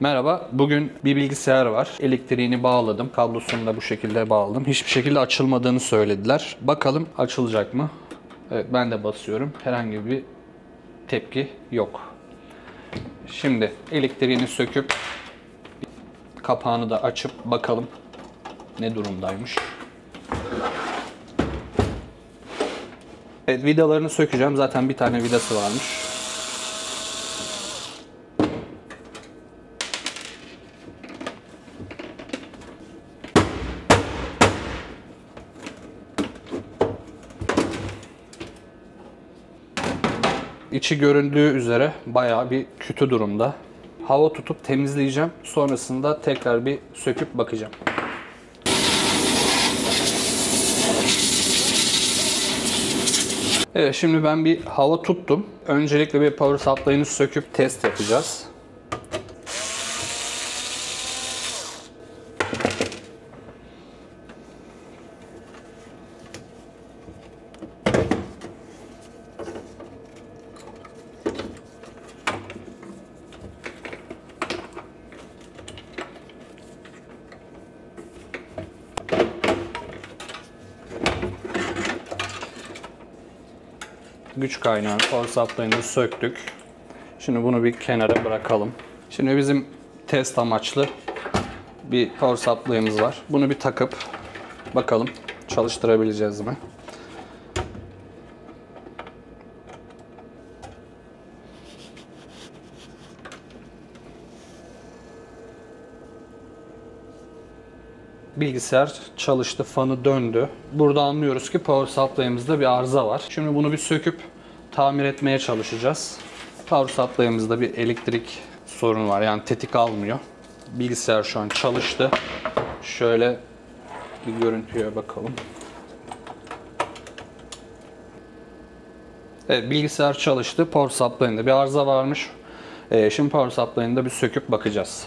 Merhaba, bugün bir bilgisayar var. Elektriğini bağladım, kablosunu da bu şekilde bağladım. Hiçbir şekilde açılmadığını söylediler. Bakalım açılacak mı? Evet, ben de basıyorum. Herhangi bir tepki yok. Şimdi elektriğini söküp kapağını da açıp bakalım ne durumdaymış. Evet, vidalarını sökeceğim. Zaten bir tane vidası varmış. İçi göründüğü üzere bayağı bir kötü durumda. Hava tutup temizleyeceğim. Sonrasında tekrar bir söküp bakacağım. Evet şimdi ben bir hava tuttum. Öncelikle bir power supply'ını söküp test yapacağız. Güç kaynağı power söktük. Şimdi bunu bir kenara bırakalım. Şimdi bizim test amaçlı bir power var. Bunu bir takıp bakalım çalıştırabileceğiz mi? Bilgisayar çalıştı, fanı döndü. Burada anlıyoruz ki power supply'ımızda bir arıza var. Şimdi bunu bir söküp tamir etmeye çalışacağız. Power supply'ımızda bir elektrik sorunu var. Yani tetik almıyor. Bilgisayar şu an çalıştı. Şöyle bir görüntüye bakalım. Evet bilgisayar çalıştı. Power supply'ında bir arıza varmış. Ee, şimdi power supply'ını da bir söküp bakacağız.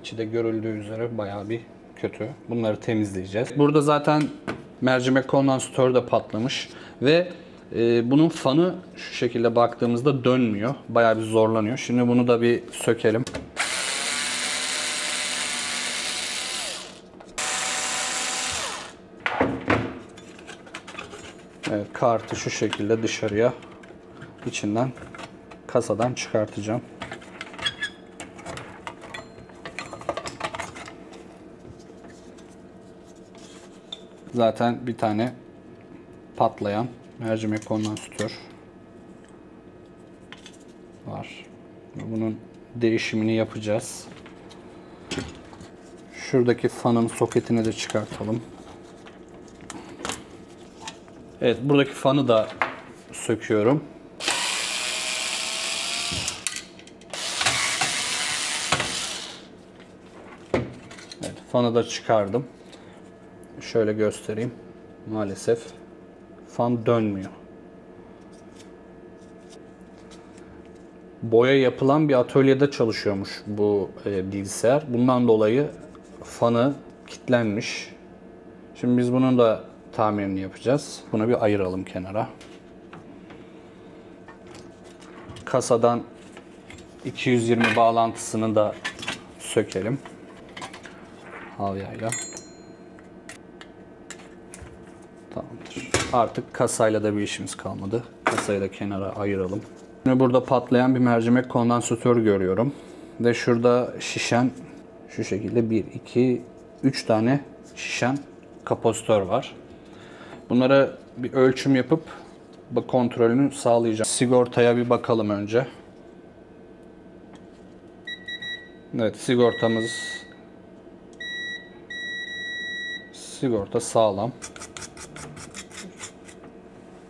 İçi de görüldüğü üzere bayağı bir kötü. Bunları temizleyeceğiz. Burada zaten mercimek kondansatörü de patlamış ve e, bunun fanı şu şekilde baktığımızda dönmüyor. Bayağı bir zorlanıyor. Şimdi bunu da bir sökelim. Evet, kartı şu şekilde dışarıya içinden kasadan çıkartacağım. Zaten bir tane patlayan mercimek kondansatör var. Bunun değişimini yapacağız. Şuradaki fanın soketini de çıkartalım. Evet, buradaki fanı da söküyorum. Evet, fanı da çıkardım. Şöyle göstereyim. Maalesef fan dönmüyor. Boya yapılan bir atölyede çalışıyormuş bu e, bilgisayar. Bundan dolayı fanı kilitlenmiş. Şimdi biz bunun da tamirini yapacağız. Bunu bir ayıralım kenara. Kasadan 220 bağlantısını da sökelim. Havyayla. Tamamdır. Artık kasayla da bir işimiz kalmadı. Kasayı da kenara ayıralım. Şimdi burada patlayan bir mercimek kondansatörü görüyorum. Ve şurada şişen şu şekilde 1, 2, 3 tane şişen kapasitör var. Bunlara bir ölçüm yapıp kontrolünü sağlayacağım. Sigortaya bir bakalım önce. Evet sigortamız sigorta sağlam.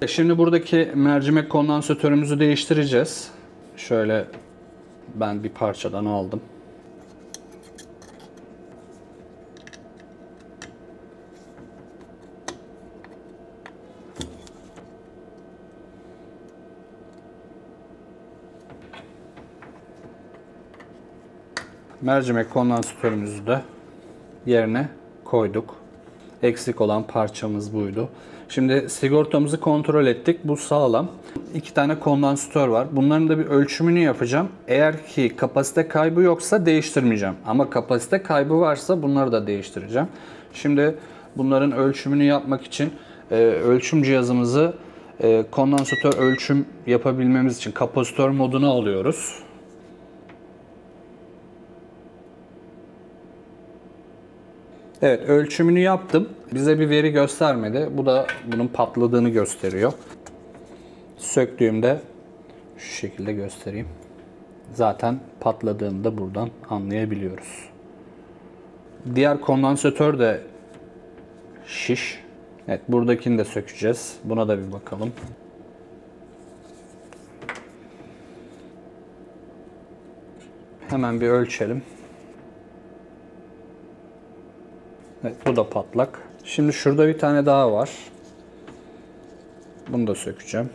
E, şimdi buradaki mercimek kondansatörümüzü değiştireceğiz. Şöyle ben bir parçadan aldım. mercimek kondansatörümüzü de yerine koyduk. Eksik olan parçamız buydu. Şimdi sigortamızı kontrol ettik. Bu sağlam. İki tane kondansatör var. Bunların da bir ölçümünü yapacağım. Eğer ki kapasite kaybı yoksa değiştirmeyeceğim. Ama kapasite kaybı varsa bunları da değiştireceğim. Şimdi bunların ölçümünü yapmak için e, ölçüm cihazımızı e, kondansatör ölçüm yapabilmemiz için kapasitör moduna alıyoruz. Evet ölçümünü yaptım. Bize bir veri göstermedi. Bu da bunun patladığını gösteriyor. Söktüğümde şu şekilde göstereyim. Zaten patladığını da buradan anlayabiliyoruz. Diğer kondansatör de şiş. Evet buradakini de sökeceğiz. Buna da bir bakalım. Hemen bir ölçelim. Evet bu da patlak. Şimdi şurada bir tane daha var. Bunu da sökeceğim.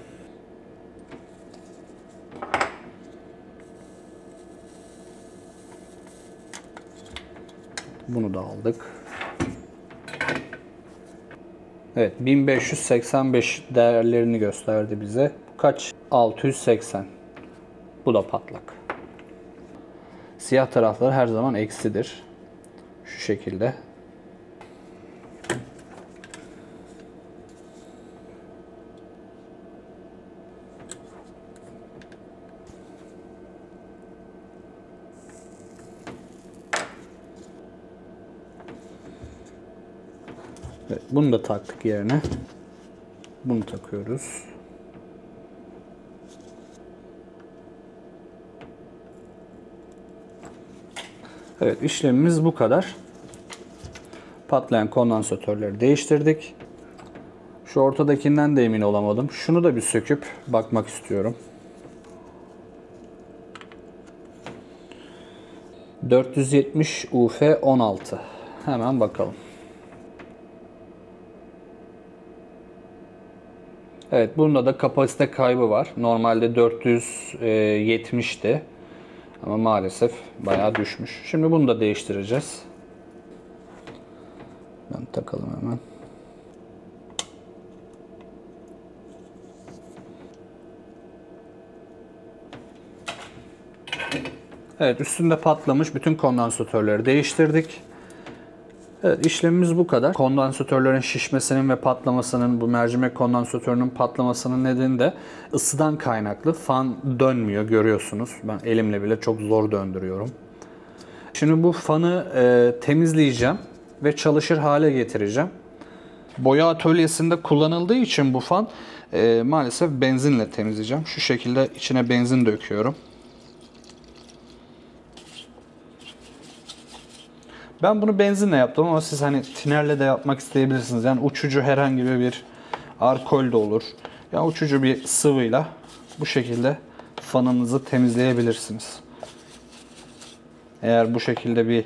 Bunu da aldık. Evet 1585 değerlerini gösterdi bize. Kaç? 680. Bu da patlak. Siyah tarafları her zaman eksidir. Şu şekilde. Evet, bunu da taktık yerine. Bunu takıyoruz. Evet işlemimiz bu kadar. Patlayan kondansatörleri değiştirdik. Şu ortadakinden de emin olamadım. Şunu da bir söküp bakmak istiyorum. 470 UF 16. Hemen bakalım. Evet bunda da kapasite kaybı var. Normalde 470'ti. Ama maalesef bayağı düşmüş. Şimdi bunu da değiştireceğiz. Ben takalım hemen. Evet üstünde patlamış bütün kondansatörleri değiştirdik. Evet işlemimiz bu kadar. Kondansatörlerin şişmesinin ve patlamasının bu mercimek kondansatörünün patlamasının nedeni de ısıdan kaynaklı. Fan dönmüyor görüyorsunuz. Ben elimle bile çok zor döndürüyorum. Şimdi bu fanı e, temizleyeceğim ve çalışır hale getireceğim. Boya atölyesinde kullanıldığı için bu fan e, maalesef benzinle temizleyeceğim. Şu şekilde içine benzin döküyorum. Ben bunu benzinle yaptım ama siz hani tinerle de yapmak isteyebilirsiniz. Yani uçucu herhangi bir alkol de olur. Ya yani uçucu bir sıvıyla bu şekilde fanınızı temizleyebilirsiniz. Eğer bu şekilde bir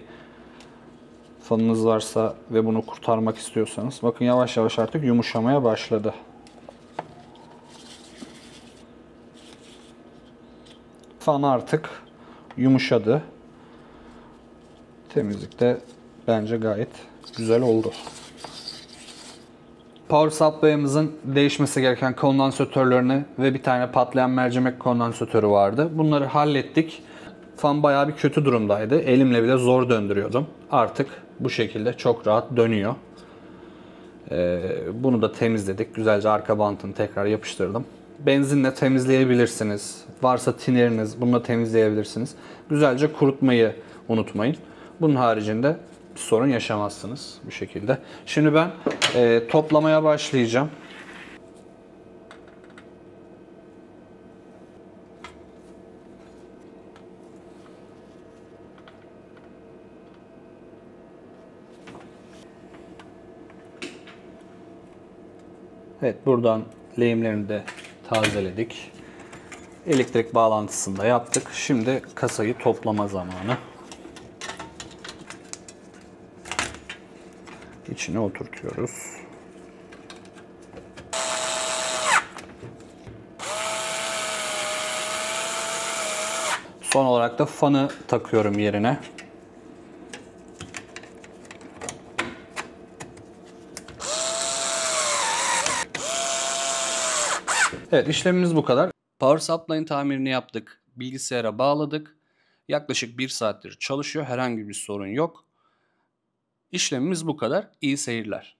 fanınız varsa ve bunu kurtarmak istiyorsanız bakın yavaş yavaş artık yumuşamaya başladı. Fan artık yumuşadı. Temizlikte bence gayet güzel oldu. Power supply'ımızın değişmesi gereken kondansatörlerini ve bir tane patlayan mercimek kondansatörü vardı. Bunları hallettik. Fan bayağı bir kötü durumdaydı. Elimle bile zor döndürüyordum. Artık bu şekilde çok rahat dönüyor. Ee, bunu da temizledik. Güzelce arka bantını tekrar yapıştırdım. Benzinle temizleyebilirsiniz. Varsa tineriniz bununla temizleyebilirsiniz. Güzelce kurutmayı unutmayın. Bunun haricinde bir sorun yaşamazsınız bu şekilde. Şimdi ben e, toplamaya başlayacağım. Evet buradan lehimlerini de tazeledik. Elektrik bağlantısını da yaptık. Şimdi kasayı toplama zamanı. içine oturtuyoruz. Son olarak da fanı takıyorum yerine. Evet işlemimiz bu kadar. Power supply'ın tamirini yaptık. Bilgisayara bağladık. Yaklaşık 1 saattir çalışıyor. Herhangi bir sorun yok. İşlemimiz bu kadar. İyi seyirler.